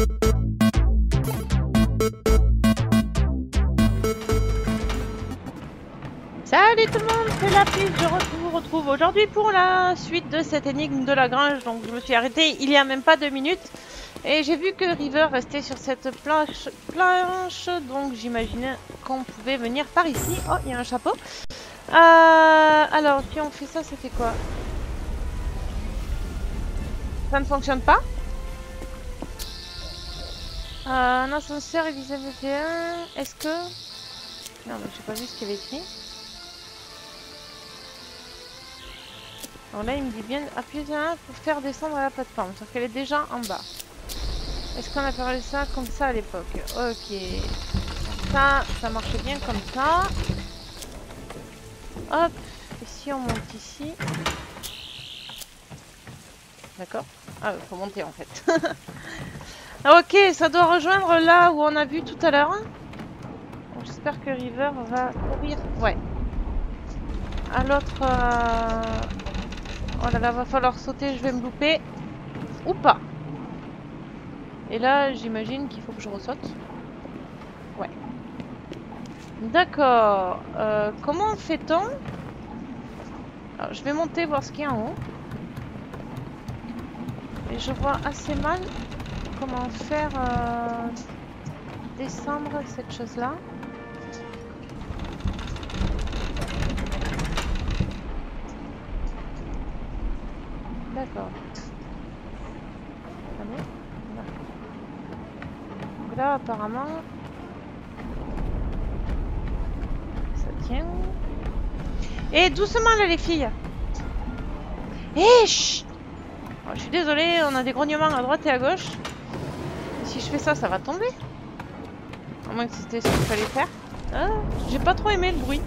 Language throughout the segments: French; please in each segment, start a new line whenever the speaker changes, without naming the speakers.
Salut tout le monde, c'est la piste, je vous retrouve aujourd'hui pour la suite de cette énigme de la grange. Donc je me suis arrêtée il y a même pas deux minutes et j'ai vu que River restait sur cette planche, planche donc j'imaginais qu'on pouvait venir par ici. Oh, il y a un chapeau. Euh, alors, si on fait ça, ça fait quoi? Ça ne fonctionne pas? Euh, Un ascenseur est vis Est-ce que... Non, mais j'ai pas vu ce qu'il y avait écrit. Alors là, il me dit bien appuyer sur un pour faire descendre la plateforme, sauf qu'elle est déjà en bas. Est-ce qu'on a fait ça comme ça à l'époque Ok. Ça, ça marchait bien comme ça. Hop. Et si on monte ici D'accord? Ah, faut monter en fait. ok, ça doit rejoindre là où on a vu tout à l'heure. J'espère que River va courir. Ouais. À l'autre... Euh, Oh là là, va falloir sauter, je vais me louper. Ou pas. Et là, j'imagine qu'il faut que je ressaute. Ouais. D'accord. Euh, comment fait-on? Je vais monter voir ce qu'il y a en haut. Et je vois assez mal comment faire euh, descendre cette chose-là. D'accord. Donc là, apparemment, ça tient. Et doucement là, les filles. Eh, oh, Je suis désolée, on a des grognements à droite et à gauche. Fais ça, ça va tomber. À moins que c'était ce qu'il fallait faire. Ah, J'ai pas trop aimé le bruit.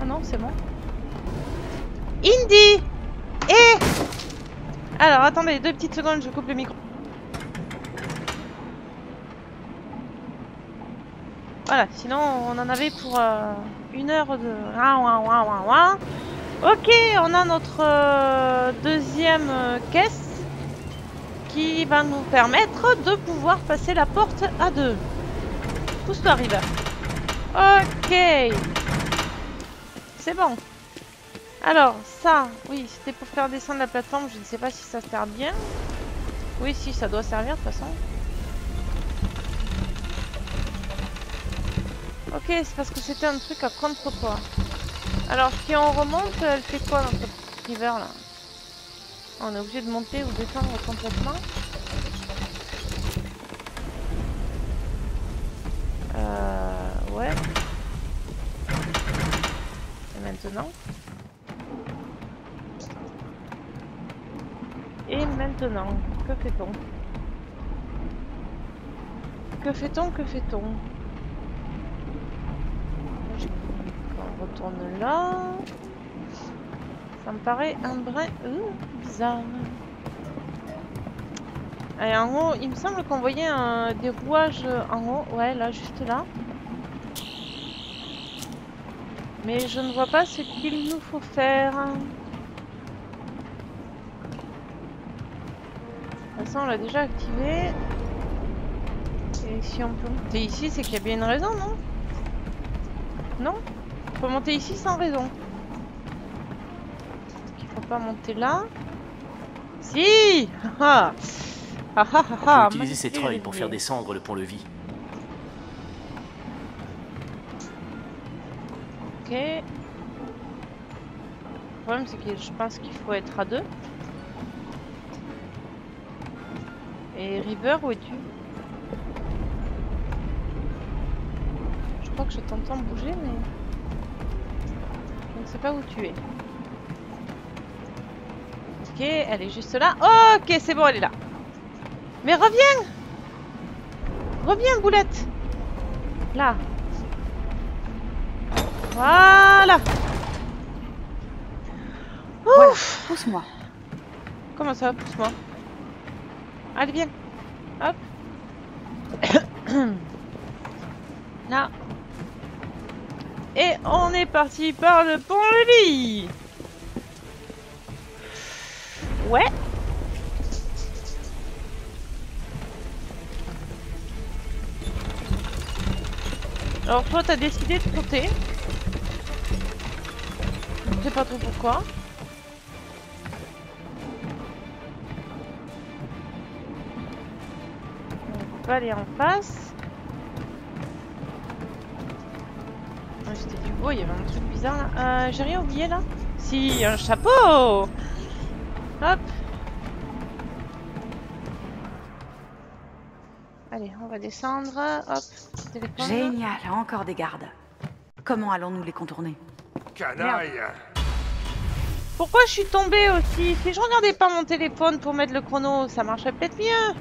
Ah non, c'est bon. Indy Eh alors, attendez, deux petites secondes, je coupe le micro. Voilà, sinon on en avait pour euh, une heure de... Ok, on a notre euh, deuxième euh, caisse qui va nous permettre de pouvoir passer la porte à deux. Pousse-toi, River. Ok. C'est bon. Alors, ça, oui, c'était pour faire descendre la plateforme. Je ne sais pas si ça sert bien. Oui, si, ça doit servir de toute façon. Ok, c'est parce que c'était un truc à contre-poids. Alors, si on remonte, elle fait quoi notre river là? On est obligé de monter ou descendre complètement. Euh... Ouais. Et maintenant Et maintenant, que fait-on? Que fait-on? Que fait-on? On retourne là. Ça me paraît un brin euh, en haut, il me semble qu'on voyait un, des rouages en haut. Ouais, là, juste là. Mais je ne vois pas ce qu'il nous faut faire. on l'a déjà activé. Et si on peut monter ici, c'est qu'il y a bien une raison, non? Non? On peut monter ici sans raison. Il faut pas monter là. Si ah ah ah
ah utiliser ces treuils pour faire descendre le pont-levis.
Ok. Le problème, c'est que je pense qu'il faut être à deux. Et River, où es-tu? Je crois que je t'entends bouger, mais... Je ne sais pas où tu es. Ok, elle est juste là. ok, c'est bon, elle est là. Mais reviens Reviens, boulette Là. Voilà
Ouf Pousse-moi.
Comment ça, pousse-moi? Allez, viens. Hop. Là. Et on est parti par le pont-levis. Ouais. Alors toi t'as décidé de compter. Je sais pas trop pourquoi. On va aller en face. C'était du beau, il y avait un truc bizarre là. Euh, J'ai rien oublié là Si, un chapeau Hop Allez, on va descendre. Hop, téléphone.
Génial, encore des gardes. Comment allons-nous les contourner?
Canaille
Pourquoi je suis tombée aussi? Si je regardais pas mon téléphone pour mettre le chrono, ça marcherait peut-être mieux.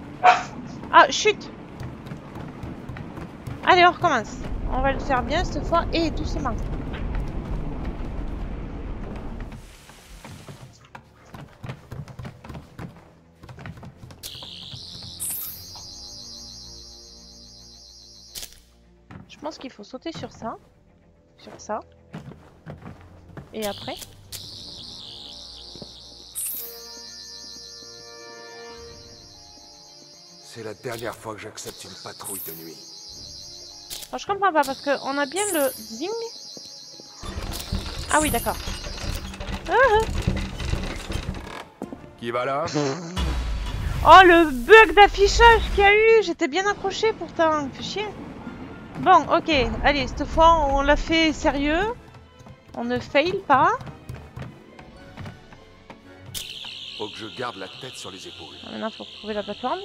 Ah, chut Allez, on recommence. On va le faire bien cette fois et doucement. Qu'il faut sauter sur ça. Sur ça. Et après
C'est la dernière fois que j'accepte une patrouille de nuit.
Alors, je comprends pas parce qu'on a bien le zing. Ah oui, d'accord.
Qui va là?
Oh, le bug d'affichage qu'il y a eu J'étais bien accroché pourtant, fait chier. Bon, ok, allez, cette fois on l'a fait sérieux. On ne fail pas.
Faut que je garde la tête sur les épaules.
Maintenant, faut retrouver la plateforme.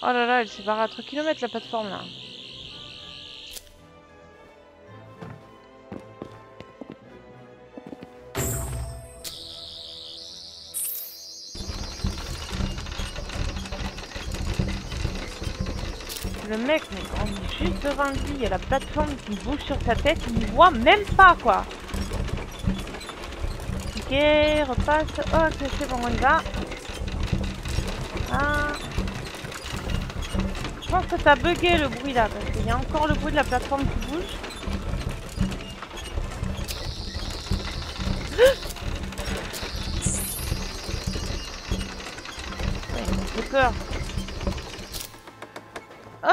Oh là là, elle s'est barrée à 3 km la plateforme là. Le mec, mais on est juste devant lui, il y a la plateforme qui bouge sur sa tête, il ne voit même pas quoi. Ok, repasse. Ok, c'est bon, on va. Ah. Je pense que t'as bugué le bruit là, parce qu'il y a encore le bruit de la plateforme qui bouge. Ouais, peur.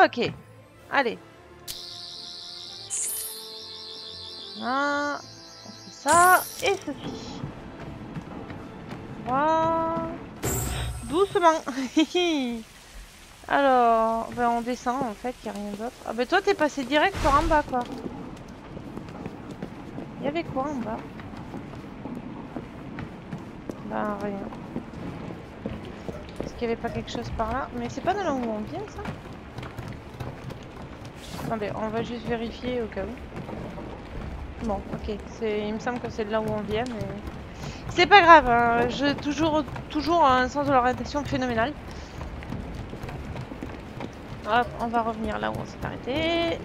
Ok, allez. On fait ça et ceci. Doucement. Alors, ben on descend en fait, y a rien d'autre. Ah ben toi t'es passé direct par en bas quoi. Y avait quoi en bas? Ben rien. Est-ce qu'il y avait pas quelque chose par là? Mais c'est pas de là où on vient ça? On va juste vérifier au cas où. Bon, ok, il me semble que c'est de là où on vient, mais c'est pas grave. hein, J'ai toujours, toujours un sens de l'orientation phénoménal. Hop, on va revenir là où on s'est arrêté.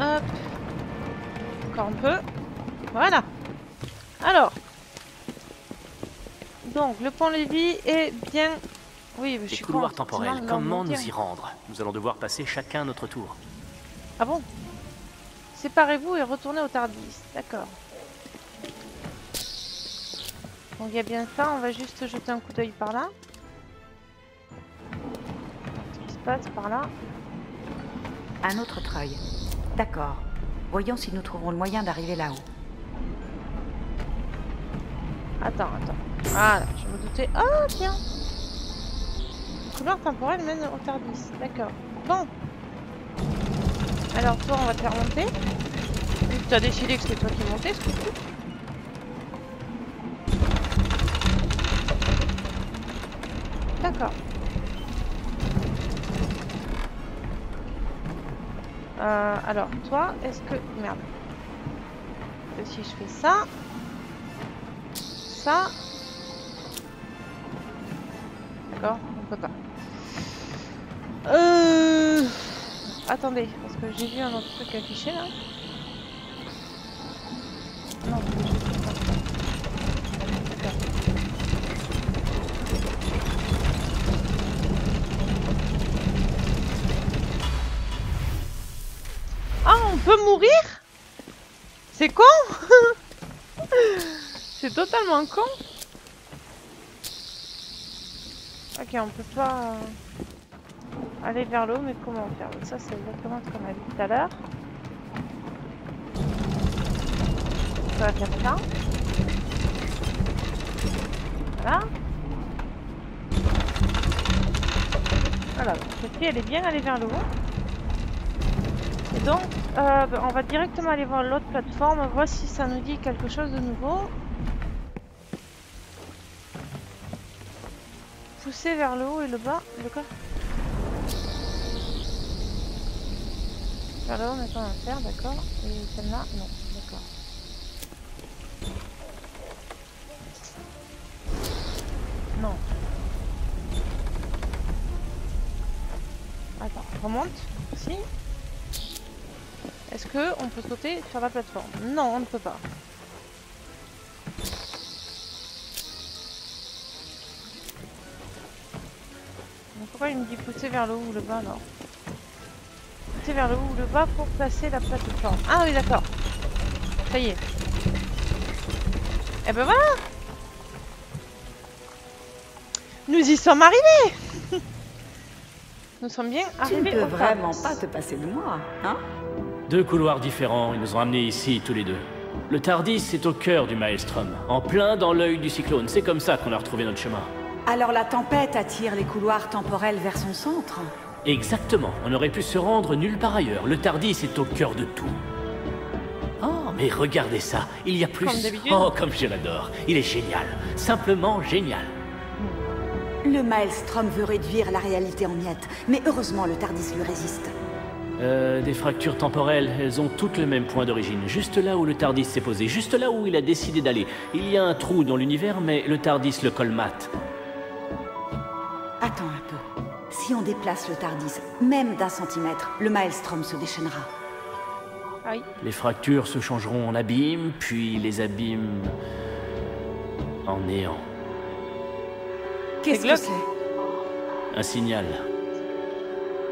Hop. Encore un peu. Voilà. Alors. Donc, le pont Lévis est bien... Oui, je suis
couloirs temporels, comment nous
bien.
y rendre Nous allons devoir passer chacun notre tour.
Ah bon? Séparez-vous et retournez au Tardis. D'accord. Donc il y a bien ça, on va juste jeter un coup d'œil par là. Ce qui se passe par là?
Un autre treuil. D'accord. Voyons si nous trouvons le moyen d'arriver là-haut.
Attends, attends. Voilà, je me doutais. Ah, tiens couloir temporel mène au Tardis. D'accord. Bon. Alors, toi, on va te faire monter. Vu que tu as décidé que c'était toi qui montais, ce coup D'accord. Euh, alors, toi, est-ce que... Merde. Si je fais ça... Ça... D'accord, on peut pas. Euh... Attendez, parce que j'ai vu un autre truc affiché là. Non, ça. D'accord. Ah, on peut mourir? C'est con? C'est totalement con Ok, on peut pas... aller vers l'eau, mais comment faire? Ça, c'est exactement ce qu'on a vu tout à l'heure. On va faire ça. Voilà. Voilà, cette fille, elle est bien allée vers le haut. Et donc, euh, ben, on va directement aller voir l'autre plateforme, voir si ça nous dit quelque chose de nouveau. Pousser vers le haut et le bas, le quoi Vers le haut, on n'a pas faire, d'accord. Et celle-là, non, d'accord. Non. Attends, remonte. Si. Est-ce que on peut sauter sur la plateforme? Non, on ne peut pas. Il me dit pousser vers le haut ou le bas alors Pousser vers le haut ou le bas pour placer la plateforme. Ah oui d'accord. Ça y est. Et ben voilà Nous y sommes arrivés Nous sommes bien
Tu ne
arrivés
peux vraiment pas te passer de moi, hein
Deux couloirs différents, ils nous ont amenés ici tous les deux. Le Tardis est au cœur du Maelstrom, en plein dans l'œil du cyclone. C'est comme ça qu'on a retrouvé notre chemin.
Alors la tempête attire les couloirs temporels vers son centre
Exactement, on aurait pu se rendre nulle part ailleurs. Le Tardis est au cœur de tout. Oh, mais regardez ça, il y a plus.
Comme
oh, comme je l'adore. Il est génial, simplement génial.
Le Maelstrom veut réduire la réalité en miettes, mais heureusement le Tardis lui résiste.
Euh, des fractures temporelles, elles ont toutes le même point d'origine. Juste là où le Tardis s'est posé, juste là où il a décidé d'aller. Il y a un trou dans l'univers, mais le Tardis le colmate.
Attends un peu. Si on déplace le Tardis, même d'un centimètre, le Maelstrom se déchaînera.
Ah oui.
Les fractures se changeront en abîmes, puis les abîmes en néant.
Qu'est-ce que c'est?
Un signal.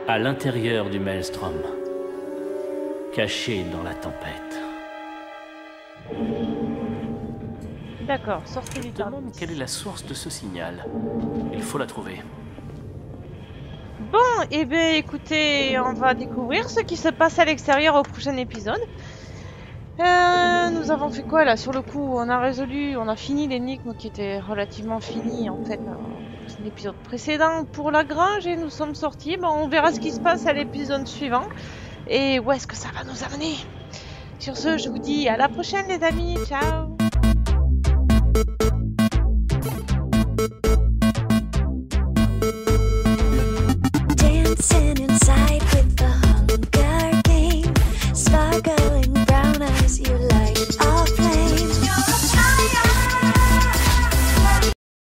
À l'intérieur du Maelstrom. Caché dans la tempête.
D'accord, sortez du
demande quelle est la source de ce signal. Il faut la trouver.
Bon, et bien écoutez, on va découvrir ce qui se passe à l'extérieur au prochain épisode. Euh, nous avons fait quoi là? Sur le coup On a résolu, on a fini l'énigme qui était relativement finie en fait dans l'épisode précédent pour la grange et nous sommes sortis. Bon, on verra ce qui se passe à l'épisode suivant et où est-ce que ça va nous amener? Sur ce, je vous dis à la prochaine les amis, ciao